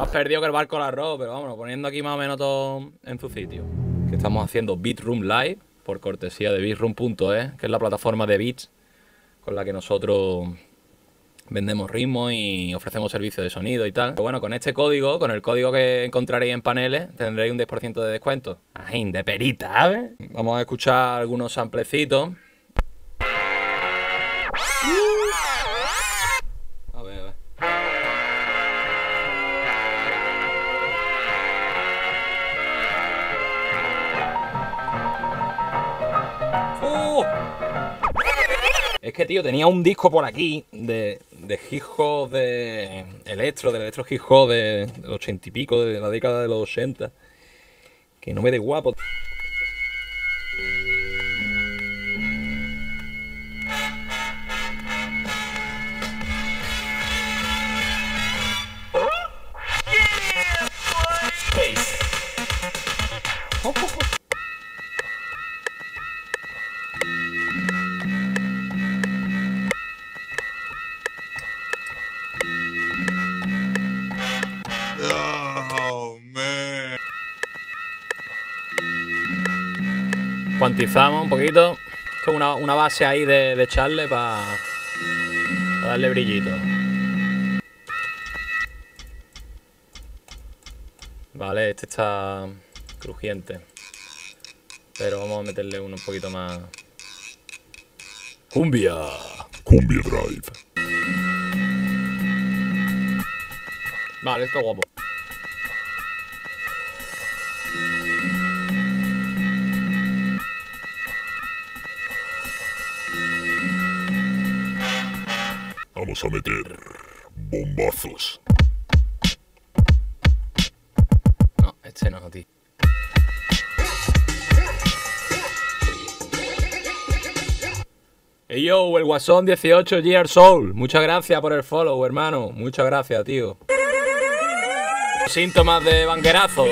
Más perdido que el barco al arroz, pero vámonos, poniendo aquí más o menos todo en su sitio. Que estamos haciendo Beatroom Live, por cortesía de beatroom.es, que es la plataforma de beats con la que nosotros vendemos ritmos y ofrecemos servicios de sonido y tal. Pero bueno, con este código, con el código que encontraréis en paneles, tendréis un 10% de descuento. ¡Ay, de perita, ¿sabes? Vamos a escuchar algunos samplecitos. Es que, tío, tenía un disco por aquí de, de de electro, del electro hip de, de los ochenta y pico, de la década de los 80, que no me de guapo. Cuantizamos un poquito. Esto es una, una base ahí de, de echarle para darle brillito. Vale, este está crujiente. Pero vamos a meterle uno un poquito más. ¡Cumbia! Cumbia Drive. Vale, esto es guapo. Vamos a meter bombazos. No, este no, tío. Hey yo, el Guasón 18 Years Soul. Muchas gracias por el follow, hermano. Muchas gracias, tío. Síntomas de banquerazo.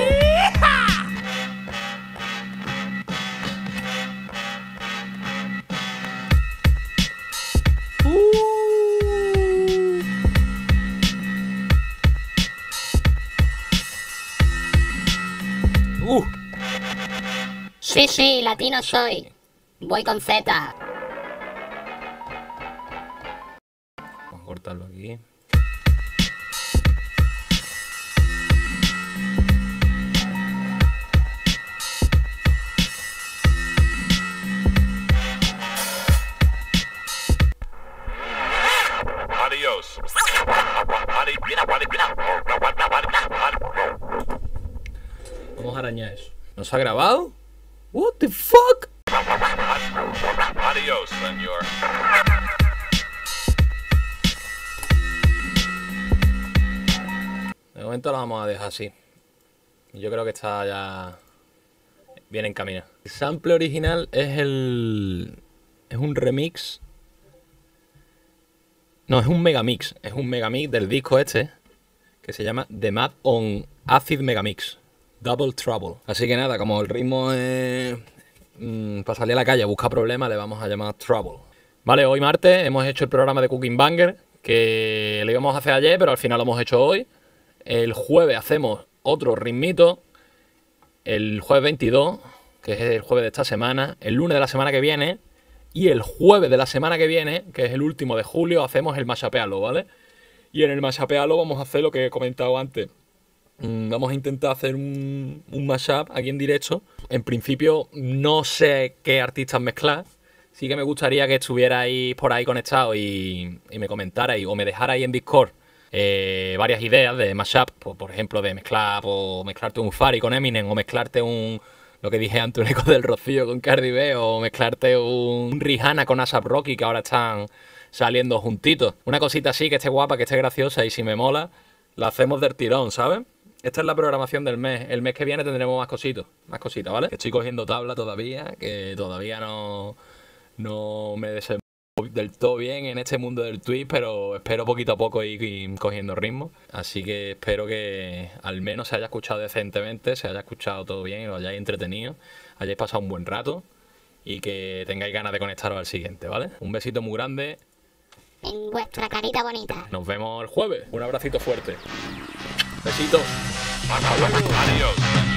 Uh. Sí, sí, latino soy. Voy con Z. Vamos a cortarlo aquí. Arañar eso. ¿No se ha grabado? What the fuck? Adiós, señor. De momento lo vamos a dejar así. Yo creo que está ya bien encaminado. El sample original es el. Es un remix. No, es un megamix. Es un megamix del disco este. Que se llama The Mad on Acid Megamix. Double Trouble. Así que nada, como el ritmo es. mm, para salir a la calle a buscar problemas, le vamos a llamar Trouble. Vale, hoy martes hemos hecho el programa de Cooking Banger. Que lo íbamos a hacer ayer, pero al final lo hemos hecho hoy. El jueves hacemos otro ritmito. El jueves 22, que es el jueves de esta semana. El lunes de la semana que viene. Y el jueves de la semana que viene, que es el último de julio, hacemos el machapealo, ¿vale? Y en el machapealo vamos a hacer lo que he comentado antes. Mm, Vamos a intentar hacer un, mashup aquí en directo. En principio no sé qué artistas mezclar. Sí que me gustaría que estuvierais por ahí conectados y, y me comentarais o me dejarais en Discord eh, varias ideas de mashup. Por, por ejemplo, de mezclar o mezclarte un Fari con Eminem o mezclarte un... Lo que dije antes, un eco del Rocío con Cardi B o mezclarte un Rihanna con ASAP Rocky que ahora están saliendo juntitos. Una cosita así que esté guapa, que esté graciosa y si me mola, la hacemos del tirón, ¿sabes? Esta es la programación del mes. El mes que viene tendremos más cositos, más cositas, ¿vale? Estoy cogiendo tabla todavía, que todavía no, no me desenvuelvo del todo bien en este mundo del Twitch, pero espero poquito a poco ir, ir cogiendo ritmo. Así que espero que al menos se haya escuchado decentemente, se haya escuchado todo bien y lo hayáis entretenido, hayáis pasado un buen rato y que tengáis ganas de conectaros al siguiente, ¿vale? Un besito muy grande. En vuestra carita bonita. Nos vemos el jueves. Un abracito fuerte. Besito. Adiós.